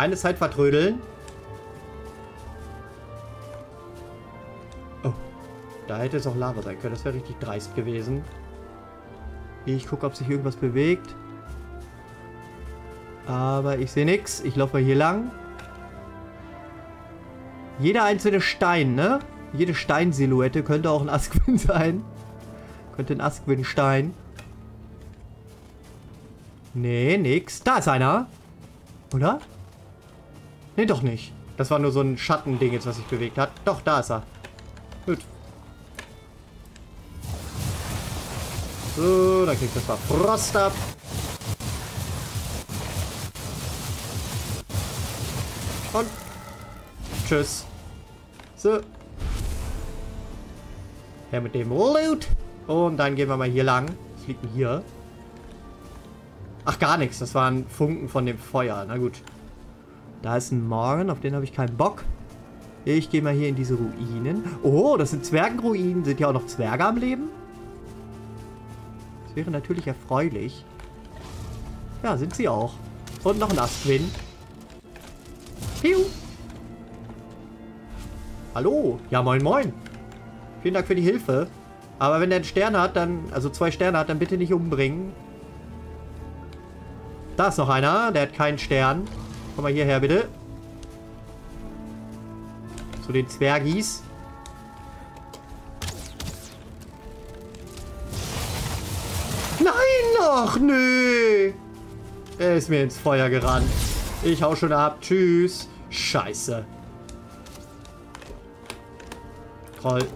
Keine Zeit vertrödeln. Oh. Da hätte es auch Lava sein können. Das wäre richtig dreist gewesen. Ich gucke, ob sich irgendwas bewegt. Aber ich sehe nichts. Ich laufe mal hier lang. Jeder einzelne Stein, ne? Jede Steinsilhouette könnte auch ein Askwin sein. Könnte ein Askwin-Stein. Nee, nix. Da ist einer. Oder? Nee, doch nicht. Das war nur so ein Schattending jetzt, was sich bewegt hat. Doch, da ist er. Gut. So, dann kriegt das mal Frost ab. Und tschüss. So. Her mit dem Loot. Und dann gehen wir mal hier lang. Was liegt denn hier? Ach, gar nichts. Das waren Funken von dem Feuer. Na gut. Da ist ein Morgen, auf den habe ich keinen Bock. Ich gehe mal hier in diese Ruinen. Oh, das sind Zwergenruinen. Sind ja auch noch Zwerge am Leben? Das wäre natürlich erfreulich. Ja, sind sie auch. Und noch ein Astwin. Piu. Hallo. Ja, moin, moin. Vielen Dank für die Hilfe. Aber wenn er einen Stern hat, dann, also zwei Sterne hat, dann bitte nicht umbringen. Da ist noch einer, der hat keinen Stern. Komm mal hierher, bitte. Zu den Zwergis. Nein, ach nö. Er ist mir ins Feuer gerannt. Ich hau schon ab. Tschüss. Scheiße. Troll.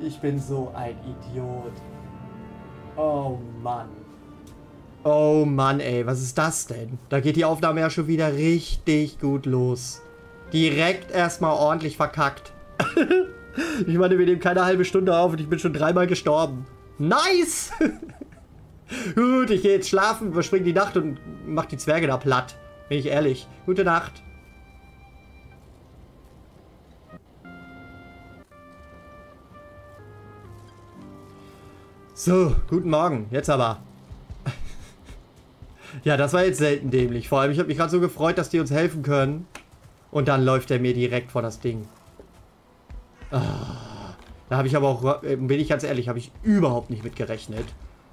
ich bin so ein Idiot. Oh Mann. Oh Mann, ey, was ist das denn? Da geht die Aufnahme ja schon wieder richtig gut los. Direkt erstmal ordentlich verkackt. ich meine, wir nehmen keine halbe Stunde auf und ich bin schon dreimal gestorben. Nice! Gut, ich gehe jetzt schlafen, überspringe die Nacht und mach die Zwerge da platt. Bin ich ehrlich. Gute Nacht. So, guten Morgen. Jetzt aber. ja, das war jetzt selten dämlich. Vor allem, ich habe mich gerade so gefreut, dass die uns helfen können. Und dann läuft er mir direkt vor das Ding. Ah, da habe ich aber auch, äh, bin ich ganz ehrlich, habe ich überhaupt nicht mit gerechnet.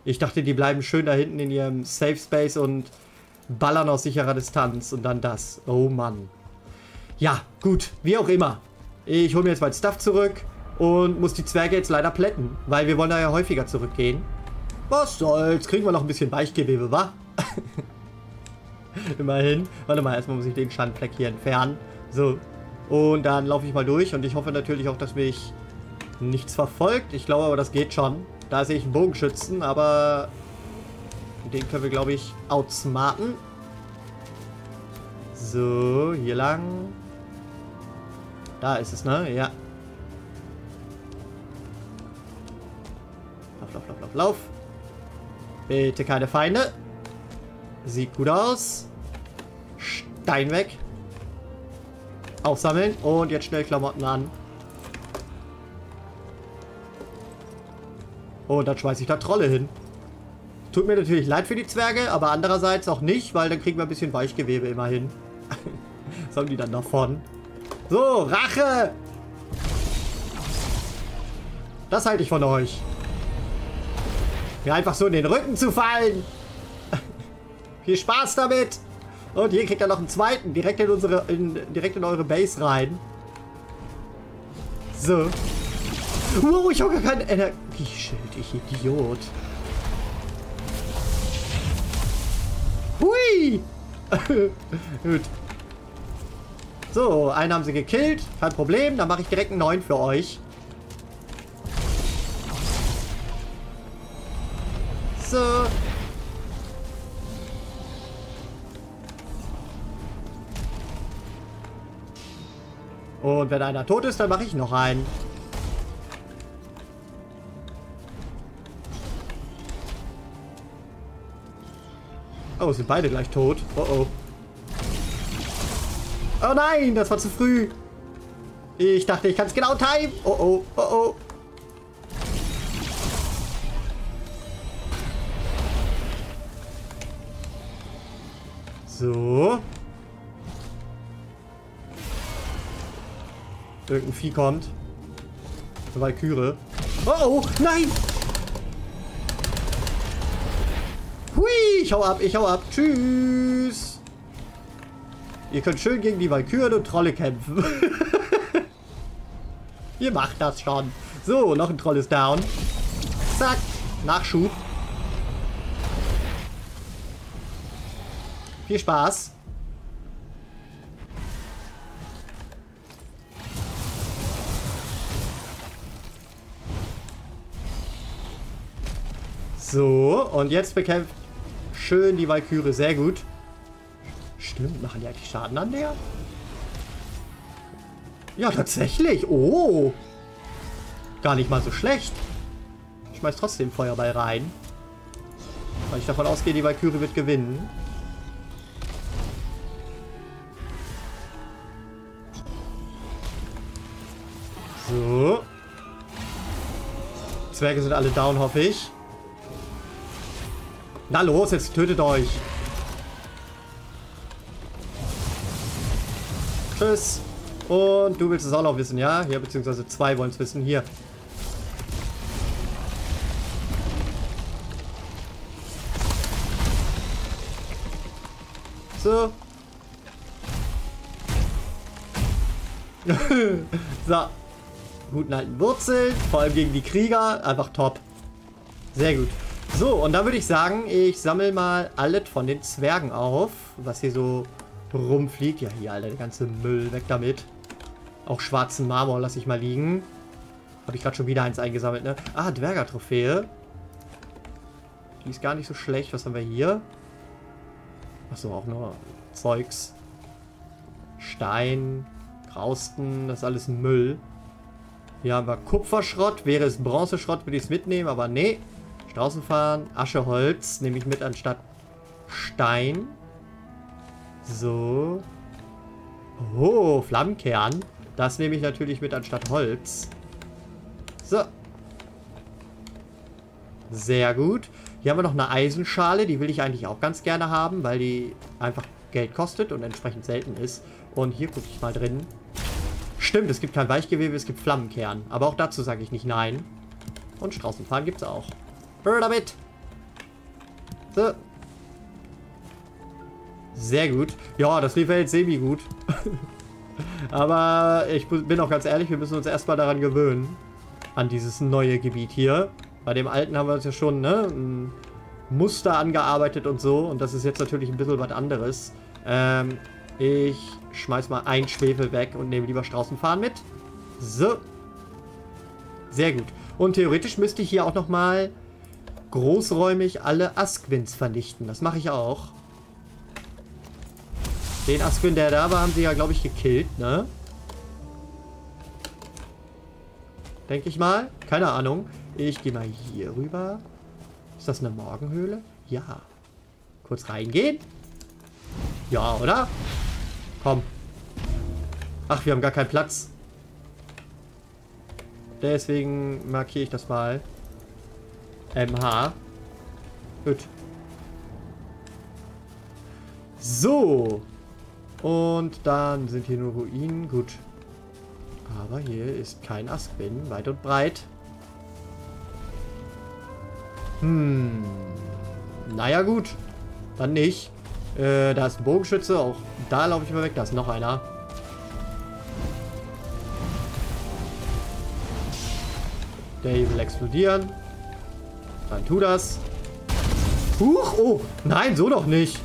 Ich dachte, die bleiben schön da hinten in ihrem Safe Space und ballern aus sicherer Distanz. Und dann das. Oh Mann. Ja, gut. Wie auch immer. Ich hole mir jetzt mein Stuff zurück und muss die Zwerge jetzt leider plätten, weil wir wollen da ja häufiger zurückgehen. Was soll's, kriegen wir noch ein bisschen Weichgewebe, wa? Immerhin. Warte mal, erstmal muss ich den Schandfleck hier entfernen. So. Und dann laufe ich mal durch und ich hoffe natürlich auch, dass mich nichts verfolgt. Ich glaube aber, das geht schon. Da sehe ich einen Bogenschützen, aber den können wir, glaube ich, outsmarten. So, hier lang. Da ist es, ne? Ja. Lauf. Bitte keine Feinde. Sieht gut aus. Stein weg. Aufsammeln. Und jetzt schnell Klamotten an. Und dann schmeiße ich da Trolle hin. Tut mir natürlich leid für die Zwerge, aber andererseits auch nicht, weil dann kriegen wir ein bisschen Weichgewebe immerhin. Was haben die dann davon? So, Rache! Das halte ich von euch. Mir einfach so in den Rücken zu fallen. Viel Spaß damit. Und hier kriegt er noch einen zweiten. Direkt in unsere, in, direkt in eure Base rein. So. Wow, ich habe gar kein Energieschild, ich Idiot. Hui! Gut. So, einen haben sie gekillt. Kein Problem. Dann mache ich direkt einen neuen für euch. So. Und wenn einer tot ist, dann mache ich noch einen. Oh, sind beide gleich tot. Oh oh. Oh nein, das war zu früh. Ich dachte, ich kann es genau timen. Oh oh, oh oh. So. Irgendein Vieh kommt. Eine Valkyrie. Oh, oh, nein! Hui, ich hau ab, ich hau ab. Tschüss. Ihr könnt schön gegen die Valkyren und Trolle kämpfen. Ihr macht das schon. So, noch ein Troll ist down. Zack. Nachschub. Viel Spaß. So, und jetzt bekämpft schön die Valkyrie. Sehr gut. Stimmt, machen die eigentlich Schaden an der? Ja, tatsächlich. Oh. Gar nicht mal so schlecht. Ich schmeiß trotzdem Feuerball rein. Weil ich davon ausgehe, die Valkyrie wird gewinnen. Zwerge sind alle down, hoffe ich. Na los, jetzt tötet euch. Tschüss. Und du willst es auch noch wissen, ja? Hier, beziehungsweise zwei wollen es wissen. Hier. So. so. Guten alten Wurzeln. Vor allem gegen die Krieger. Einfach top. Sehr gut. So, und da würde ich sagen, ich sammle mal alles von den Zwergen auf, was hier so rumfliegt. Ja, hier, Alter, der ganze Müll, weg damit. Auch schwarzen Marmor lasse ich mal liegen. Habe ich gerade schon wieder eins eingesammelt, ne? Ah, Dwerger-Trophäe. Die ist gar nicht so schlecht. Was haben wir hier? Achso, auch nur Zeugs. Stein, Grausten, das ist alles Müll. Hier haben wir Kupferschrott. Wäre es Bronzeschrott, würde ich es mitnehmen, aber nee. Straßenfahren, Ascheholz nehme ich mit anstatt Stein. So. Oh, Flammenkern. Das nehme ich natürlich mit anstatt Holz. So. Sehr gut. Hier haben wir noch eine Eisenschale. Die will ich eigentlich auch ganz gerne haben, weil die einfach Geld kostet und entsprechend selten ist. Und hier gucke ich mal drin. Stimmt, es gibt kein Weichgewebe, es gibt Flammenkern. Aber auch dazu sage ich nicht nein. Und Straußenfahren gibt es auch. Hör damit! So. Sehr gut. Ja, das lief jetzt semi-gut. Aber ich bin auch ganz ehrlich, wir müssen uns erstmal daran gewöhnen. An dieses neue Gebiet hier. Bei dem alten haben wir uns ja schon ne, ein Muster angearbeitet und so. Und das ist jetzt natürlich ein bisschen was anderes. Ähm, ich schmeiß mal ein Schwefel weg und nehme lieber Straußenfahren mit. So. Sehr gut. Und theoretisch müsste ich hier auch nochmal großräumig alle Askwins vernichten. Das mache ich auch. Den Askwin, der da war, haben sie ja, glaube ich, gekillt, ne? Denke ich mal. Keine Ahnung. Ich gehe mal hier rüber. Ist das eine Morgenhöhle? Ja. Kurz reingehen. Ja, oder? Komm. Ach, wir haben gar keinen Platz. Deswegen markiere ich das mal. MH. Gut. So. Und dann sind hier nur Ruinen. Gut. Aber hier ist kein Askwin. Weit und breit. Hm. Naja, gut. Dann nicht. Äh, da ist ein Bogenschütze. Auch da laufe ich mal weg. Da ist noch einer. Der hier will explodieren. Dann tu das. Huch, oh, nein, so doch nicht.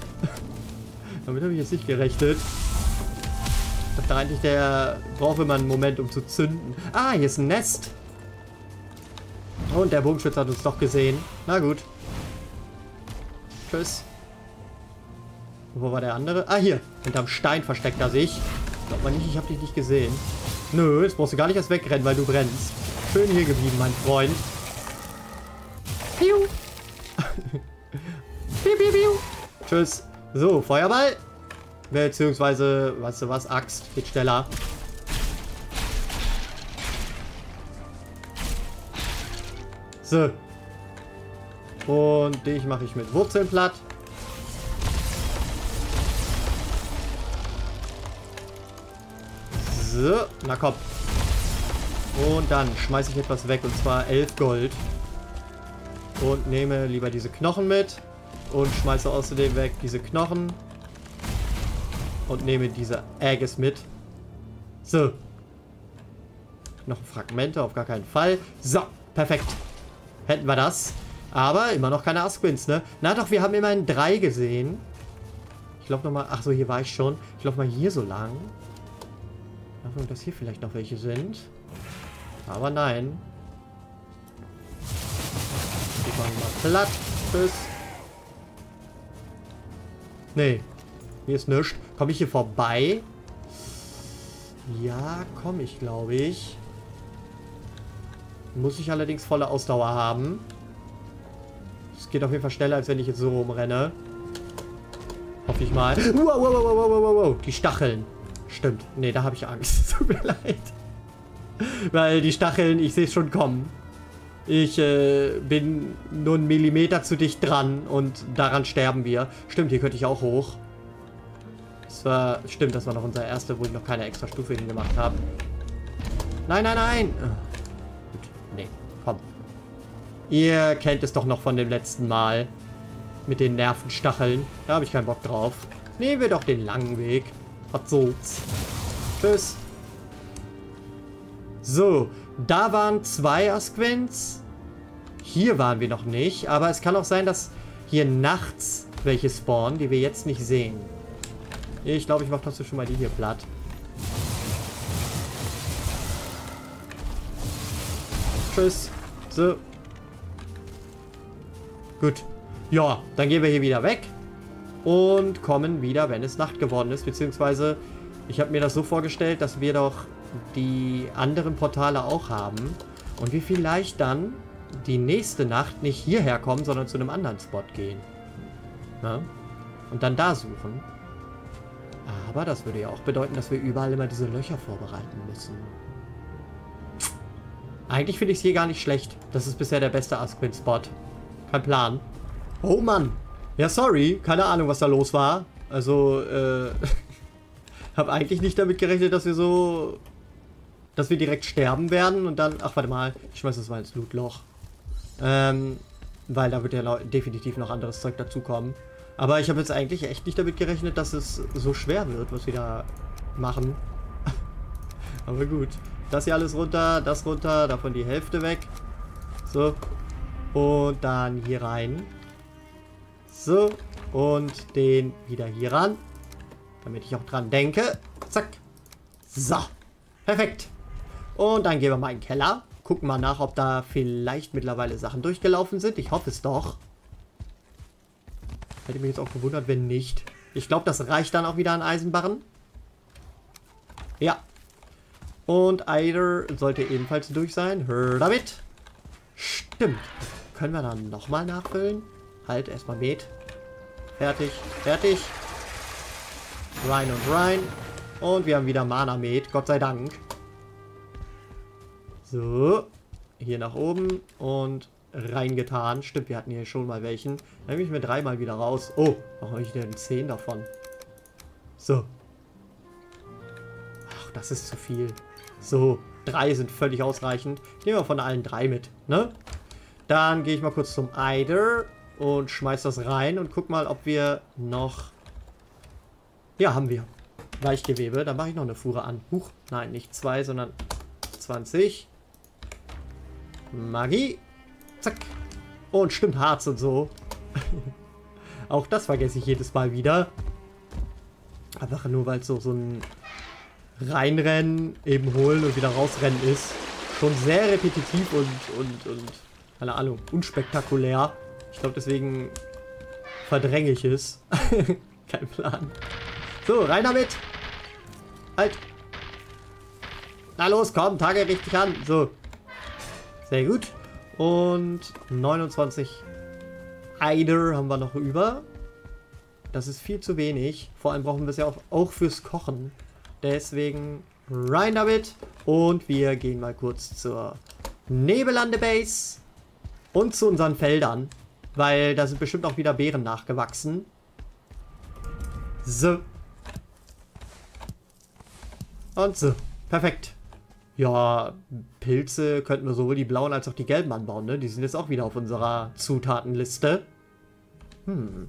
Damit habe ich jetzt nicht gerechnet. Dachte eigentlich, der braucht immer einen Moment, um zu zünden. Ah, hier ist ein Nest. Und der Bogenschütze hat uns doch gesehen. Na gut. Tschüss. Wo war der andere? Ah, hier. Hinterm Stein versteckt er sich. Glaubt man nicht, ich habe dich nicht gesehen. Nö, jetzt brauchst du gar nicht erst wegrennen, weil du brennst. Schön hier geblieben, mein Freund. Piu. piu, piu, piu. Tschüss. So, Feuerball. Beziehungsweise, weißt du was, Axt. Geht schneller. So. Und dich mache ich mit Wurzeln platt. So, na komm. Und dann schmeiße ich etwas weg, und zwar 11 Gold. Und nehme lieber diese Knochen mit. Und schmeiße außerdem weg diese Knochen. Und nehme diese Ägis mit. So. Noch Fragmente, auf gar keinen Fall. So, perfekt. Hätten wir das. Aber immer noch keine Asquins, ne? Na doch, wir haben immerhin drei gesehen. Ich glaube nochmal... Ach so, hier war ich schon. Ich glaube mal hier so lang. Hoffnung, dass hier vielleicht noch welche sind. Aber nein. Die machen mal platt. Tschüss. Nee. Hier ist nichts. Komme ich hier vorbei? Ja, komme ich, glaube ich. Muss ich allerdings volle Ausdauer haben. Es geht auf jeden Fall schneller, als wenn ich jetzt so rumrenne. Hoffe ich mal. Wow, wow, wow, wow, wow, wow. Die Stacheln. Stimmt. Nee, da habe ich Angst. Tut mir leid. Weil die Stacheln, ich sehe es schon kommen. Ich äh, bin nur einen Millimeter zu dicht dran und daran sterben wir. Stimmt, hier könnte ich auch hoch. Das war, stimmt, das war noch unser erster, wo ich noch keine extra Stufe hingemacht habe. Nein, nein, nein. Gut, nee, komm. Ihr kennt es doch noch von dem letzten Mal. Mit den Nervenstacheln. Da habe ich keinen Bock drauf. Nehmen wir doch den langen Weg. Was soll's. Tschüss. So, da waren zwei Asquins. Hier waren wir noch nicht, aber es kann auch sein, dass hier nachts welche spawnen, die wir jetzt nicht sehen. Ich glaube, ich mache trotzdem schon mal die hier platt. Tschüss. So. Gut. Ja, dann gehen wir hier wieder weg. Und kommen wieder, wenn es Nacht geworden ist. Beziehungsweise, ich habe mir das so vorgestellt, dass wir doch die anderen Portale auch haben. Und wir vielleicht dann die nächste Nacht nicht hierher kommen, sondern zu einem anderen Spot gehen. Na? Und dann da suchen. Aber das würde ja auch bedeuten, dass wir überall immer diese Löcher vorbereiten müssen. Eigentlich finde ich es hier gar nicht schlecht. Das ist bisher der beste Asquin-Spot. Kein Plan. Oh Mann. Ja, sorry. Keine Ahnung, was da los war. Also, äh... habe eigentlich nicht damit gerechnet, dass wir so dass wir direkt sterben werden und dann... Ach, warte mal. Ich schmeiß das mal ins Lootloch. Ähm, weil da wird ja definitiv noch anderes Zeug dazukommen. Aber ich habe jetzt eigentlich echt nicht damit gerechnet, dass es so schwer wird, was wir da machen. Aber gut. Das hier alles runter, das runter, davon die Hälfte weg. So. Und dann hier rein. So. Und den wieder hier ran. Damit ich auch dran denke. Zack. So. Perfekt. Und dann gehen wir mal in den Keller. Gucken mal nach, ob da vielleicht mittlerweile Sachen durchgelaufen sind. Ich hoffe es doch. Hätte mich jetzt auch gewundert, wenn nicht. Ich glaube, das reicht dann auch wieder an Eisenbarren. Ja. Und Eider sollte ebenfalls durch sein. Hör damit. Stimmt. Können wir dann nochmal nachfüllen? Halt, erstmal Met. Fertig, fertig. Rein und rein. Und wir haben wieder Mana-Met, Gott sei Dank. So. Hier nach oben und reingetan. Stimmt, wir hatten hier schon mal welchen. Dann nehme ich mir dreimal wieder raus. Oh, warum habe ich denn 10 davon? So. Ach, das ist zu viel. So, drei sind völlig ausreichend. Nehmen wir von allen drei mit, ne? Dann gehe ich mal kurz zum Eider und schmeiß das rein und guck mal, ob wir noch... Ja, haben wir. Weichgewebe. Dann mache ich noch eine Fuhre an. Huch, nein, nicht zwei, sondern 20. Magie. Zack. Und stimmt Harz und so. Auch das vergesse ich jedes Mal wieder. Einfach nur, weil es so, so ein Reinrennen, eben holen und wieder rausrennen ist. Schon sehr repetitiv und, und, und keine Ahnung, unspektakulär. Ich glaube, deswegen verdränge ich es. Kein Plan. So, rein damit. Halt. Na los, komm, Tage richtig an. So, sehr gut. Und 29 Eider haben wir noch über. Das ist viel zu wenig. Vor allem brauchen wir es ja auch, auch fürs Kochen. Deswegen rein damit. Und wir gehen mal kurz zur Nebelande-Base. Und zu unseren Feldern. Weil da sind bestimmt auch wieder Beeren nachgewachsen. So. Und so. Perfekt. Ja, Pilze könnten wir sowohl die blauen als auch die gelben anbauen, ne? Die sind jetzt auch wieder auf unserer Zutatenliste. Hm.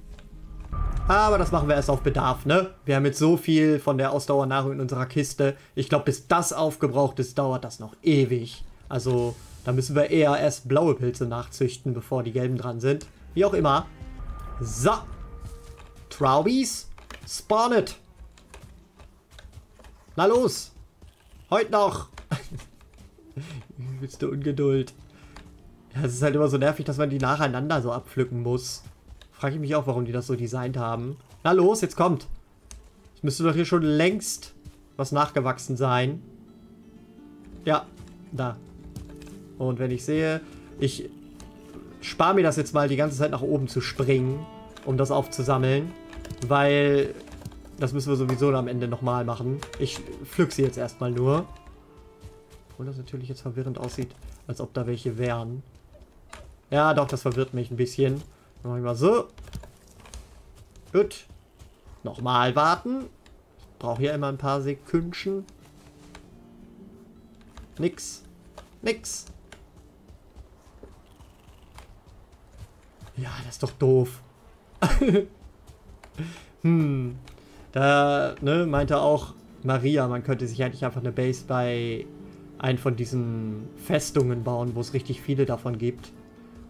Aber das machen wir erst auf Bedarf, ne? Wir haben jetzt so viel von der Ausdauernahrung in unserer Kiste. Ich glaube, bis das aufgebraucht ist, dauert das noch ewig. Also, da müssen wir eher erst blaue Pilze nachzüchten, bevor die gelben dran sind. Wie auch immer. So. Traubies, spawn it. Na los. Heute noch. Übelste Ungeduld. Es ist halt immer so nervig, dass man die nacheinander so abpflücken muss. Frage ich mich auch, warum die das so designt haben. Na los, jetzt kommt. Es müsste doch hier schon längst was nachgewachsen sein. Ja, da. Und wenn ich sehe, ich spare mir das jetzt mal die ganze Zeit nach oben zu springen, um das aufzusammeln. Weil das müssen wir sowieso am Ende nochmal machen. Ich pflück sie jetzt erstmal nur. Obwohl das natürlich jetzt verwirrend aussieht, als ob da welche wären. Ja, doch, das verwirrt mich ein bisschen. Dann mach ich mal so. Gut. Nochmal warten. Ich brauche hier immer ein paar Sekündchen. Nix. Nix. Ja, das ist doch doof. hm. Da, ne, meinte auch Maria, man könnte sich eigentlich einfach eine Base bei einen von diesen Festungen bauen, wo es richtig viele davon gibt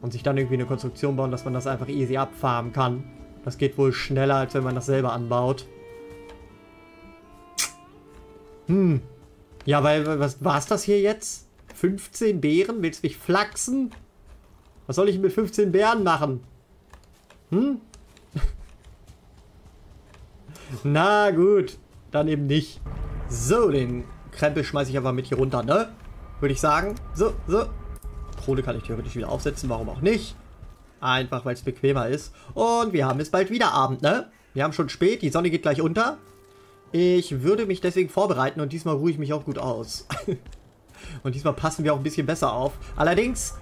und sich dann irgendwie eine Konstruktion bauen, dass man das einfach easy abfarmen kann. Das geht wohl schneller, als wenn man das selber anbaut. Hm. Ja, weil, was war's das hier jetzt? 15 Beeren? Willst du mich flachsen? Was soll ich mit 15 Beeren machen? Hm? Na gut, dann eben nicht. So, den Krempel schmeiße ich einfach mit hier runter, ne? Würde ich sagen. So, so. Krone kann ich theoretisch wieder aufsetzen, warum auch nicht. Einfach, weil es bequemer ist. Und wir haben es bald wieder Abend, ne? Wir haben schon spät, die Sonne geht gleich unter. Ich würde mich deswegen vorbereiten und diesmal ruhe ich mich auch gut aus. und diesmal passen wir auch ein bisschen besser auf. Allerdings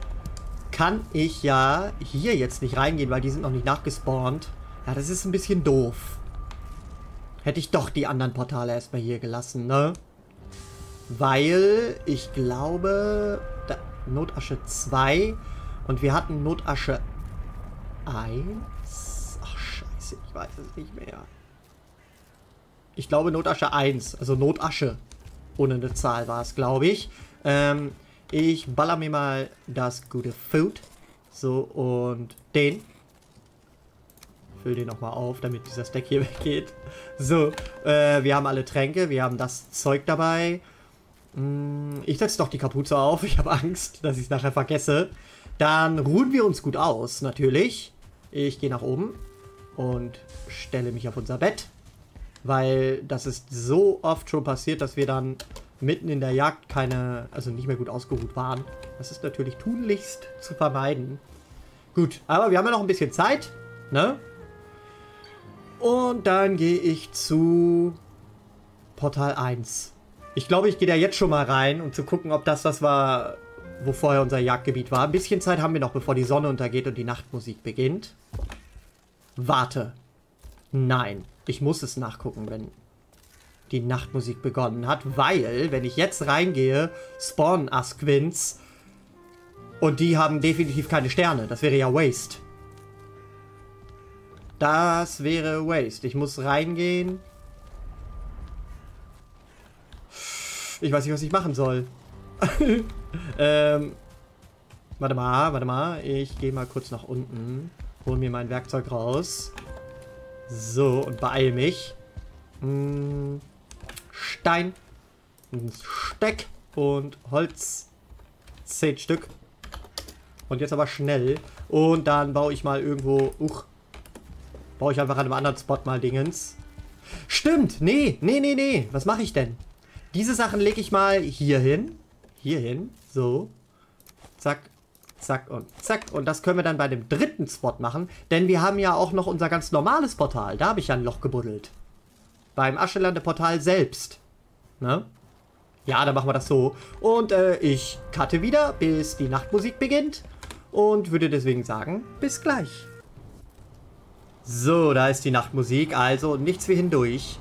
kann ich ja hier jetzt nicht reingehen, weil die sind noch nicht nachgespawnt. Ja, das ist ein bisschen doof. Hätte ich doch die anderen Portale erstmal hier gelassen, ne? Weil ich glaube, Notasche 2 und wir hatten Notasche 1. Ach scheiße, ich weiß es nicht mehr. Ich glaube Notasche 1, also Notasche. Ohne eine Zahl war es, glaube ich. Ähm, ich baller mir mal das gute Food. So, und den. Füll den nochmal auf, damit dieser Stack hier weggeht. So, äh, wir haben alle Tränke, wir haben das Zeug dabei. Hm, ich setze doch die Kapuze auf. Ich habe Angst, dass ich es nachher vergesse. Dann ruhen wir uns gut aus, natürlich. Ich gehe nach oben und stelle mich auf unser Bett. Weil das ist so oft schon passiert, dass wir dann mitten in der Jagd keine, also nicht mehr gut ausgeruht waren. Das ist natürlich tunlichst zu vermeiden. Gut, aber wir haben ja noch ein bisschen Zeit, ne? Und dann gehe ich zu Portal 1. Ich glaube, ich gehe da jetzt schon mal rein, um zu gucken, ob das das war, wo vorher unser Jagdgebiet war. Ein bisschen Zeit haben wir noch, bevor die Sonne untergeht und die Nachtmusik beginnt. Warte. Nein. Ich muss es nachgucken, wenn die Nachtmusik begonnen hat, weil, wenn ich jetzt reingehe, spawnen Asquins und die haben definitiv keine Sterne. Das wäre ja Waste. Das wäre Waste. Ich muss reingehen, Ich weiß nicht, was ich machen soll. ähm, warte mal, warte mal. Ich gehe mal kurz nach unten. Hol mir mein Werkzeug raus. So, und beeil mich. Hm, Stein. Ein Steck und Holz. Zehn Stück. Und jetzt aber schnell. Und dann baue ich mal irgendwo... Uch. Baue ich einfach an einem anderen Spot mal Dingens. Stimmt! Nee, nee, nee, nee. Was mache ich denn? Diese Sachen lege ich mal hier hin. Hier hin. So. Zack, zack und zack. Und das können wir dann bei dem dritten Spot machen. Denn wir haben ja auch noch unser ganz normales Portal. Da habe ich ja ein Loch gebuddelt beim Aschelande-Portal selbst. Ne? Ja, dann machen wir das so. Und äh, ich cutte wieder, bis die Nachtmusik beginnt. Und würde deswegen sagen, bis gleich. So, da ist die Nachtmusik, also nichts wie hindurch.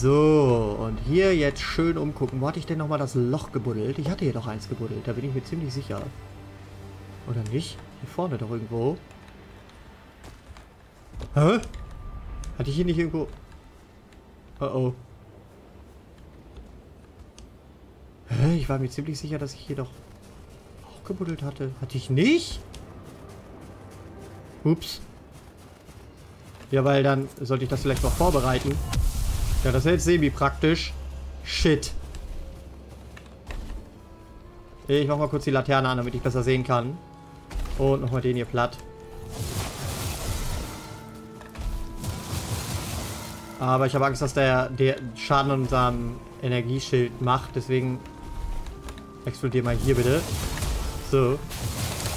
So, und hier jetzt schön umgucken. Wo hatte ich denn nochmal das Loch gebuddelt? Ich hatte hier doch eins gebuddelt, da bin ich mir ziemlich sicher. Oder nicht? Hier vorne doch irgendwo. Hä? Hatte ich hier nicht irgendwo... Oh oh. Hä? Ich war mir ziemlich sicher, dass ich hier doch auch gebuddelt hatte. Hatte ich nicht? Ups. Ja, weil dann sollte ich das vielleicht noch vorbereiten. Ja, das ist jetzt semi-praktisch. Shit. Ich mach mal kurz die Laterne an, damit ich besser sehen kann. Und nochmal den hier platt. Aber ich habe Angst, dass der, der Schaden an unserem Energieschild macht. Deswegen explodier mal hier bitte. So.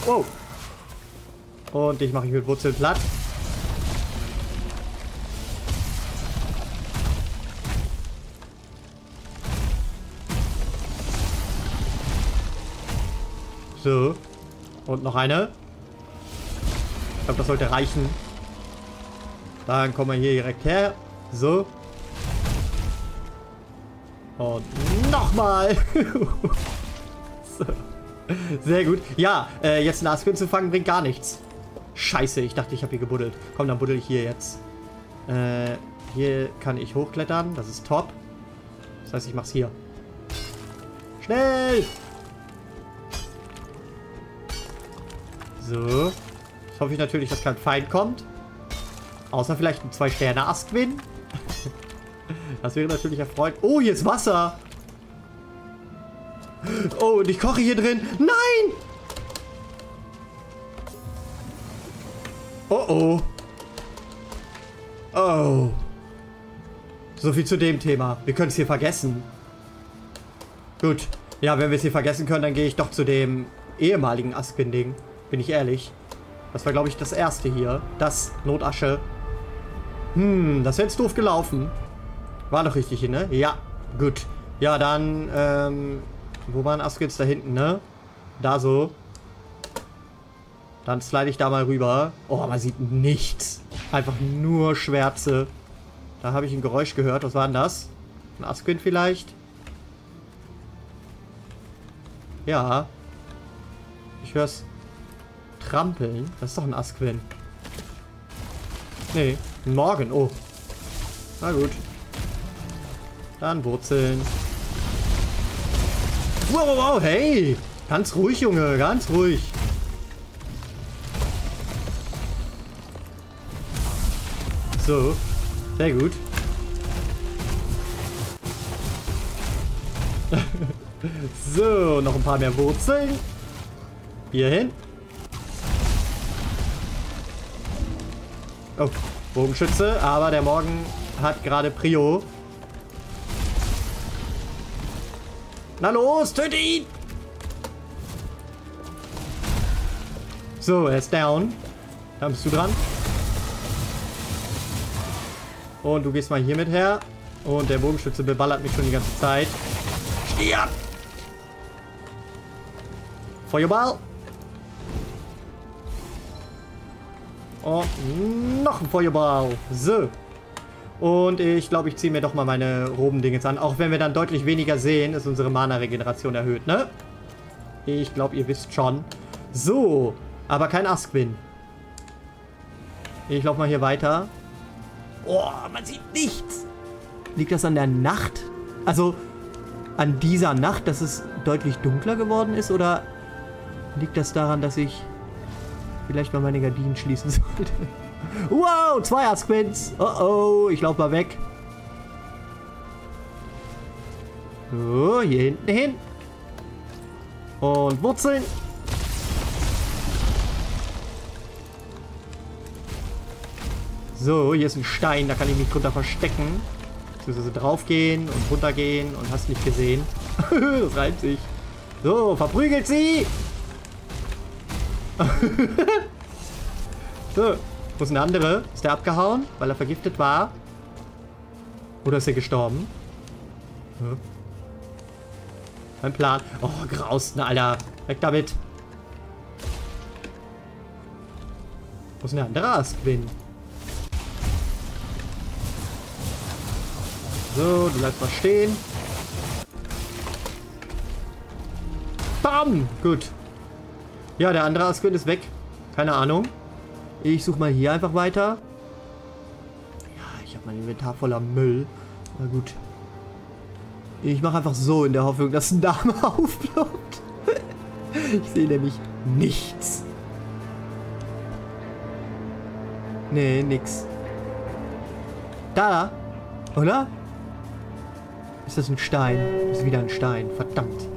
Wow. Und dich mache ich mit Wurzeln platt. So. Und noch eine. Ich glaube, das sollte reichen. Dann kommen wir hier direkt her. So. Und nochmal. so. Sehr gut. Ja, äh, jetzt einen Asken zu fangen bringt gar nichts. Scheiße, ich dachte, ich habe hier gebuddelt. Komm, dann buddel ich hier jetzt. Äh, hier kann ich hochklettern. Das ist top. Das heißt, ich mach's hier. Schnell! So. Jetzt hoffe ich natürlich, dass kein Feind kommt. Außer vielleicht ein Zwei-Sterne-Askwin. das wäre natürlich erfreut. Oh, hier ist Wasser. Oh, und ich koche hier drin. Nein! Oh, oh. Oh. So viel zu dem Thema. Wir können es hier vergessen. Gut. Ja, wenn wir es hier vergessen können, dann gehe ich doch zu dem ehemaligen Askwin-Ding. Bin ich ehrlich. Das war, glaube ich, das erste hier. Das Notasche. Hm, das wäre jetzt doof gelaufen. War doch richtig hier, ne? Ja, gut. Ja, dann, ähm, wo waren Askins da hinten, ne? Da so. Dann slide ich da mal rüber. Oh, man sieht nichts. Einfach nur Schwärze. Da habe ich ein Geräusch gehört. Was war denn das? Ein Asquin vielleicht? Ja. Ich höre es trampeln. Das ist doch ein Asquin. Nee, Morgen. Oh. Na gut. Dann Wurzeln. Wow, wow, wow, hey. Ganz ruhig, Junge, ganz ruhig. So, sehr gut. so, noch ein paar mehr Wurzeln. Hier hin. Oh, Bogenschütze, aber der Morgen hat gerade Prio. Na los, töte ihn! So, er ist down. Da bist du dran. Und du gehst mal hier mit her. Und der Bogenschütze beballert mich schon die ganze Zeit. Stirb! Feuerball. Und noch ein Feuerball. So. Und ich glaube, ich ziehe mir doch mal meine Robendingens an. Auch wenn wir dann deutlich weniger sehen, ist unsere Mana-Regeneration erhöht, ne? Ich glaube, ihr wisst schon. So. Aber kein Askwin. Ich laufe mal hier weiter. Oh, man sieht nichts. Liegt das an der Nacht? Also, an dieser Nacht, dass es deutlich dunkler geworden ist? Oder liegt das daran, dass ich vielleicht mal meine Gardinen schließen sollte? Wow, zwei Asquins. Oh oh, ich laufe mal weg. So, hier hinten hin. Und Wurzeln. So, hier ist ein Stein, da kann ich mich drunter verstecken. Beziehungsweise draufgehen und runtergehen und hast nicht gesehen. das reimt sich. So, verprügelt sie! so, wo ist ein andere? Ist der abgehauen, weil er vergiftet war? Oder ist er gestorben? Hm. Mein Plan. Oh, grausten, Alter. Weg damit. Wo ist ein der andere Asquin? So, du bleibst mal stehen. Bam! Gut. Ja, der andere Asquith ist weg. Keine Ahnung. Ich suche mal hier einfach weiter. Ja, ich habe mein Inventar voller Müll. Na gut. Ich mache einfach so in der Hoffnung, dass ein Name aufploppt. ich sehe nämlich nichts. Nee, nix. Da, oder? Ist das ein Stein? Das ist wieder ein Stein. Verdammt.